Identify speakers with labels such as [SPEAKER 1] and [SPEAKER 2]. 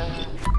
[SPEAKER 1] uh,